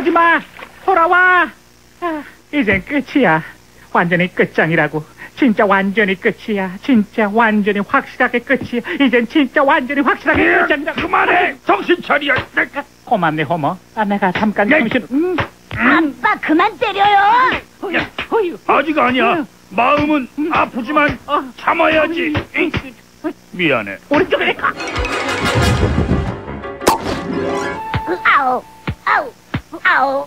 가지마 돌아와 아, 이젠 끝이야 완전히 끝장이라고 진짜 완전히 끝이야 진짜 완전히 확실하게 끝이야 이젠 진짜 완전히 확실하게 끝장이다 그만해! 정신 차려! 고맙네 호모 아, 내가 잠깐 정신 음. 아빠 그만 때려요. 어휴, 어휴. 아직 아니야. 마음은 아프지만 어. 참아야지. 응? 미안해. 오른쪽에 가 아우, 아우, 아우,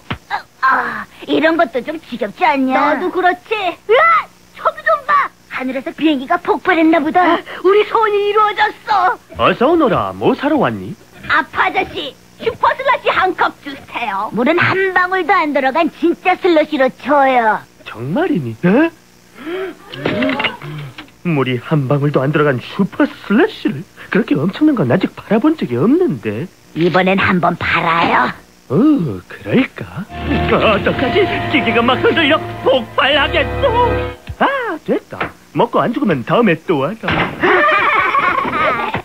아, 이런 것도 좀 지겹지 않냐? 너도 그렇지. 으아! 저기 좀 봐. 하늘에서 비행기가 폭발했나 보다. 우리 소원이 이루어졌어. 어서 오너라. 뭐 사러 왔니? 아푸 아저씨, 슈퍼 슬러시 한 컵 주세요. 물은 한 방울도 안 들어간 진짜 슬러시로 줘요. 정말이니? 에? 물이 한 방울도 안 들어간 슈퍼 슬러시를 그렇게 엄청난 건 아직 바라본 적이 없는데. 이번엔 한번 팔아요. 어, 그럴까? 어떡하지? 기계가 막 흔들려 폭발하겠어. 아, 됐다. 먹고 안 죽으면 다음에 또 하자.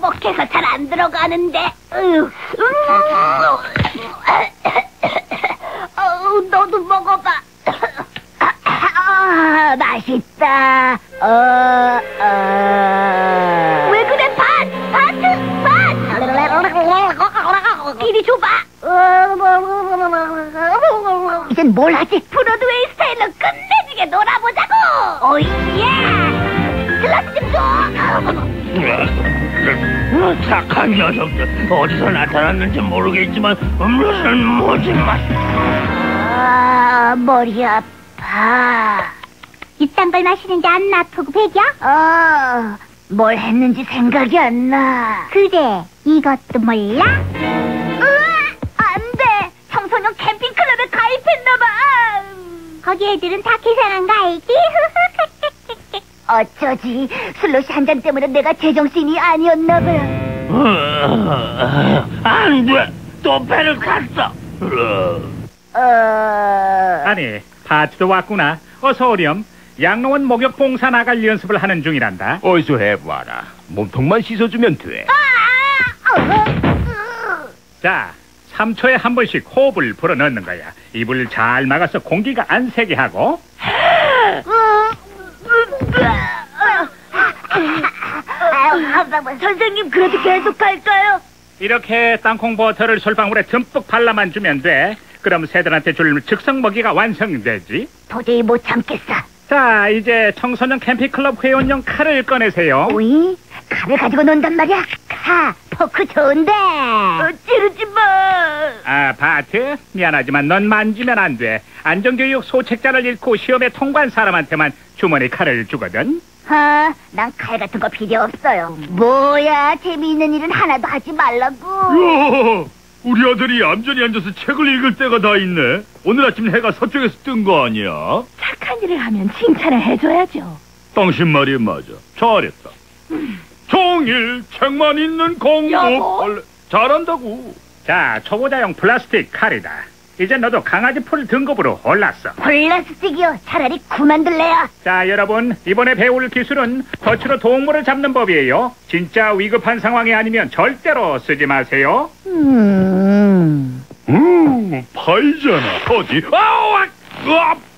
뻑뻑해서 잘 안 들어가는데. 으, 어, 너도 먹어봐. 아, 맛있다. 어, 어. 이젠 뭘 하지? 브로드웨이 스타일로 끝내주게 놀아보자고. 오예! 슬러시 좀 줘. 어, 착한 녀석들. 어디서 나타났는지 모르겠지만 무슨 뭐지 마. 아, 머리 아파. 이딴 걸 마시는 게안 아프고 배겨? 어, 뭘 했는지 생각이 안 나. 그래, 이것도 몰라? 으 거기 애들은 다 계산한 거 알지? 어쩌지. 슬롯이 한 잔 때문에 내가 제정신이 아니었나봐. 어, 안 돼. 또 배를 갔어. 어. 어... 아니 파티도 왔구나 어서 오렴 양로원 목욕 봉사 나갈 연습을 하는 중이란다 어디서 해봐라. 몸통만 씻어주면 돼. 아, 어, 자 3초에 한 번씩 호흡을 불어넣는 거야 입을 잘 막아서 공기가 안 새게 하고 선생님 그래도 계속 할까요? 이렇게 땅콩 버터를 솔방울에 듬뿍 발라만 주면 돼 그럼 새들한테 줄 즉석 먹이가 완성되지 도저히 못 참겠어. 자 이제 청소년 캠핑클럽 회원용 칼을 꺼내세요 오이? 칼을 가지고 논단 말이야? 카, 포크 좋은데. 어, 찌르지 마. 아 바트 미안하지만 넌 만지면 안 돼 안전교육 소책자를 잃고 시험에 통과한 사람한테만 주머니 칼을 주거든 아, 난칼 같은 거 필요 없어요. 뭐야, 재미있는 일은 하나도 하지 말라고. 우와, 우리 아들이 얌전히 앉아서 책을 읽을 때가 다 있네. 오늘 아침 해가 서쪽에서 뜬 거 아니야? 착한 일을 하면 칭찬을 해줘야죠. 당신 말이 맞아. 잘했다. 종일 책만 있는 공부 여보? 벌레. 잘한다고. 자, 초보자용 플라스틱 칼이다. 이제 너도 강아지 풀 등급으로 올랐어. 플라스틱이요. 차라리 구만들래요. 자, 여러분, 이번에 배울 기술은 거치로 동물을 잡는 법이에요. 진짜 위급한 상황이 아니면 절대로 쓰지 마세요. 음. 음, 파이잖아. 어디? 아우, 아, 으악.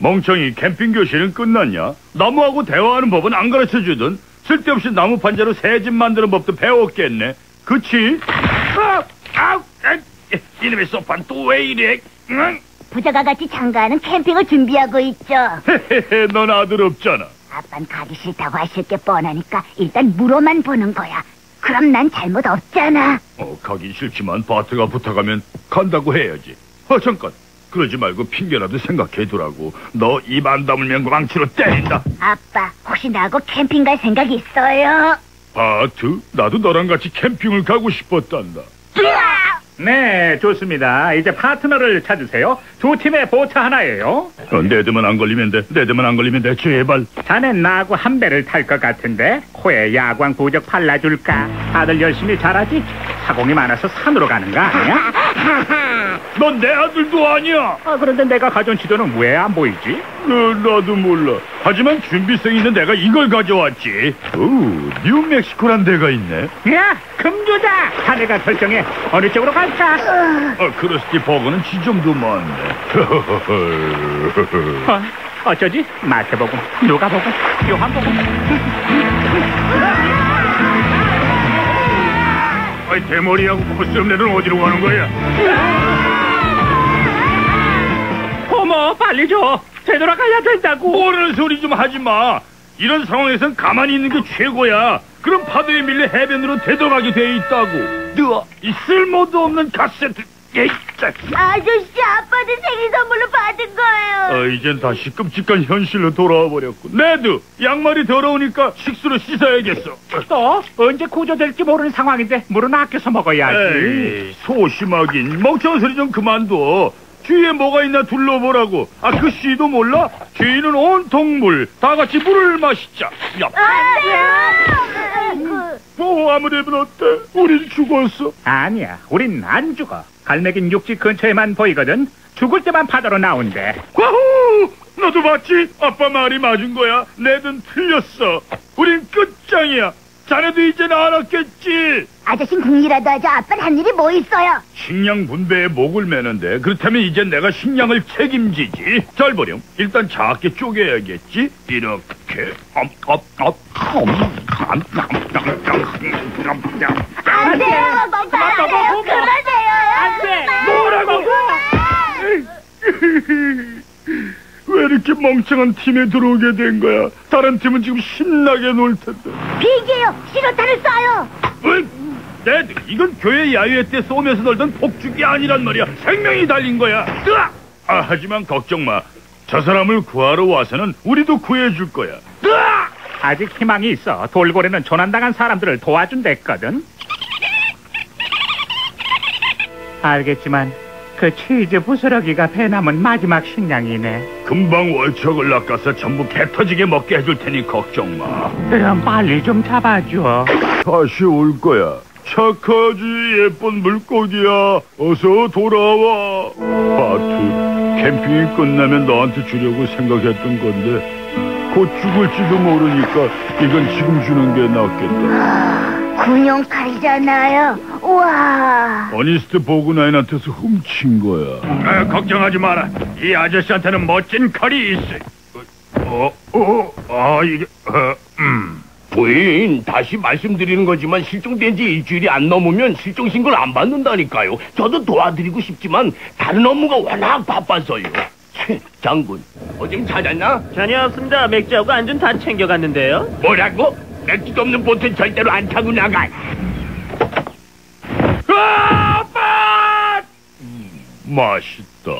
멍청이 캠핑 교실은 끝났냐? 나무하고 대화하는 법은 안 가르쳐 주든 쓸데없이 나무 판자로 새 집 만드는 법도 배웠겠네. 그치? 아, 아우, 아, 이놈의 소파는 또왜 이래? 응? 부자가 같이 장가하는 캠핑을 준비하고 있죠. 헤헤헤, 넌 아들 없잖아. 아빤 가기 싫다고 하실 게 뻔하니까 일단 물어만 보는 거야. 그럼 난 잘못 없잖아. 어, 가긴 싫지만 바트가 부탁하면 간다고 해야지. 아, 잠깐. 그러지 말고 핑계라도 생각해두라고. 너 입 안 다물면 망치로 때린다. 아빠, 혹시 나하고 캠핑 갈 생각 있어요? 바트, 나도 너랑 같이 캠핑을 가고 싶었단다. 네, 좋습니다. 이제 파트너를 찾으세요. 두 팀의 보트 하나예요. 어, 내 드만 안 걸리면 돼. 내 드만 안 걸리면 돼. 제발. 자넨 나하고 한 배를 탈 것 같은데 코에 야광 부적 발라줄까? 다들 열심히 잘하지? 사공이 많아서 산으로 가는 거 아니야? 넌 내 아들도 아니야. 아, 그런데 내가 가져온 지도는 왜 안 보이지? 어, 나도 몰라. 하지만 준비성 있는 내가 이걸 가져왔지. 오, 뉴멕시코란 데가 있네. 야, 금조다! 자네가 결정해. 어느 쪽으로 갈까? 아, 크러스티 버거는 지점도 많네. 어, 어쩌지? 마태복음, 누가복음, 요한복음. 아이, 대머리하고 코스염 애들 어디로 가는 거야? 빨리 줘. 되돌아가야 된다고. 뭐라는 소리 좀 하지 마. 이런 상황에선 가만히 있는 게 최고야. 그럼 파도에 밀려 해변으로 되돌아가게 돼 있다고. 누워. 이 쓸모도 없는 카세트. 에이, 짜. 아저씨, 아빠는 생일 선물로 받은 거예요. 어, 이젠 다시 끔찍한 현실로 돌아와 버렸군. 네드, 양말이 더러우니까 식수로 씻어야겠어. 또 언제 구조될지 모르는 상황인데 물은 아껴서 먹어야지. 에이, 소심하긴. 멍청한 소리 좀 그만둬. 주위에 뭐가 있나 둘러보라고. 아, 그 씨도 몰라? 주위는 온통 물. 다 같이 물을 마시자. 야, 안 돼요. 뭐 아무래도 어때? 우린 죽었어. 아니야, 우린 안 죽어. 갈매긴 육지 근처에만 보이거든. 죽을 때만 바다로 나온대. 와후! 너도 봤지? 아빠 말이 맞은 거야. 내든 틀렸어. 우린 끝장이야. 자네도 이젠 알았겠지? 아저씨는 궁리라도 하죠. 아빠는 한 일이 뭐 있어요? 식량 분배에 목을 매는데 그렇다면 이제 내가 식량을 책임지지. 잘 보렴. 일단 작게 쪼개야겠지. 이렇게. 업, 업, 업. 안 돼요. 그만해요. 안 돼. 뭐라고? 왜 이렇게 멍청한 팀에 들어오게 된 거야? 다른 팀은 지금 신나게 놀 텐데. 비계요. 신호탄을 쏴요. 응? 네, 이건 교회 야유회 때 쏘면서 놀던 폭죽이 아니란 말이야. 생명이 달린 거야. 으악! 아, 하지만 걱정 마. 저 사람을 구하러 와서는 우리도 구해줄 거야. 으악! 아직 희망이 있어. 돌고래는 조난당한 사람들을 도와준댔거든. 알겠지만 그 치즈 부스러기가 배 남은 마지막 식량이네. 금방 월척을 낚아서 전부 개 터지게 먹게 해줄 테니 걱정 마. 그럼 빨리 좀 잡아줘. 다시 올 거야. 착하지 예쁜 물고기야. 어서 돌아와. 바트, 캠핑이 끝나면 너한테 주려고 생각했던 건데 곧 죽을지도 모르니까 이건 지금 주는 게 낫겠다. 군용칼이잖아요. 우와. 어니스트 보그나인한테서 훔친 거야. 아, 걱정하지 마라. 이 아저씨한테는 멋진 칼이 있어. 어, 어, 아 이게, 어, 음. 부인, 다시 말씀드리는 거지만 실종된 지 일주일이 안 넘으면 실종 신고를 안 받는다니까요. 저도 도와드리고 싶지만 다른 업무가 워낙 바빠서요. 치, 장군, 뭐좀 찾았나? 전혀 없습니다. 맥주하고 안주는 다 챙겨갔는데요. 뭐라고? 맥주도 없는 보트는 절대로 안 타고 나가. 아, 아빠! 음, 맛있다.